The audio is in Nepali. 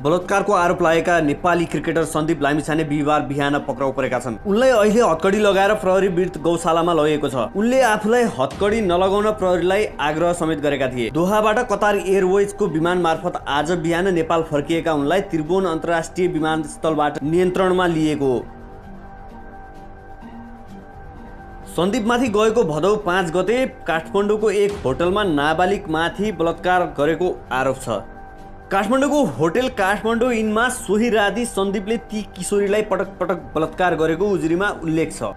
बलात्कारको आरोप लागेका नेपाली क्रिकेटर सन्दीप लामिछाने बिहिबार बिहान पक्राउ परेका छन्। उनलाई अहिले हत्कडी लगाएर प्रहरी वृत्त गौशालामा लगेको छ। उनले आफूलाई हत्कडी नलगाउन प्रहरीलाई आग्रह समेत गरेका थिए। दोहाबाट कतार एयरवेजको विमान मार्फत आज बिहान नेपाल फर्किएका उनलाई त्रिभुवन अन्तर्राष्ट्रिय विमानस्थलबाट नियन्त्रणमा लिएको हो। सन्दीपमाथि गएको भदौ पाँच गते काठमाडौँको एक होटलमा नाबालिगमाथि बलात्कार गरेको आरोप छ। काठमाडौँको होटल काठमाडौँ इनमा सोही राति सन्दीपले ती किशोरीलाई पटक पटक बलात्कार गरेको उजुरीमा उल्लेख छ।